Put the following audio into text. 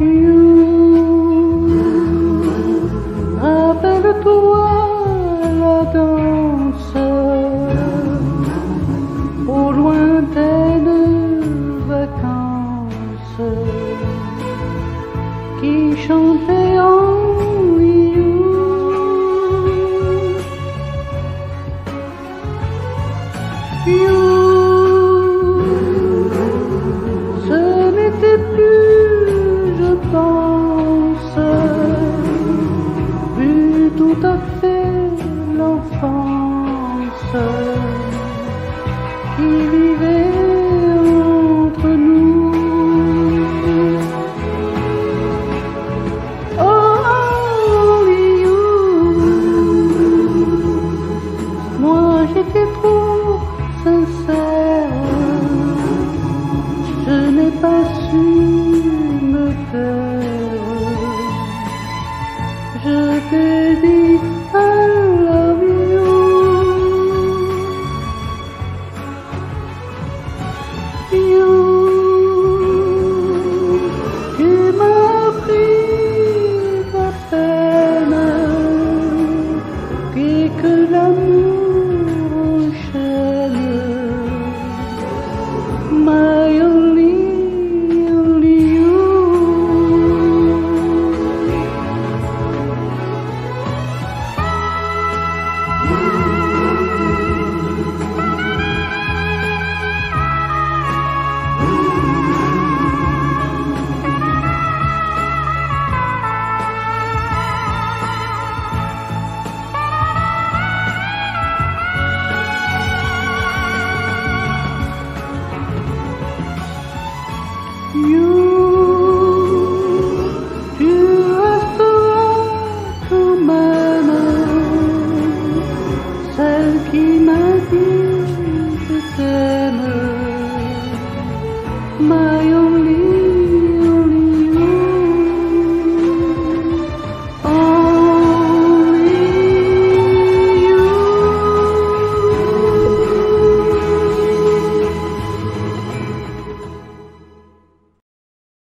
You, rappelle-toi la danse aux lointaines vacances qui chantaient en you. tout à l'enfance qui vivait entre nous. Oh, oh you. Oh. moi j'étais trop sincère, je n'ai pas su me taire. Je t'ai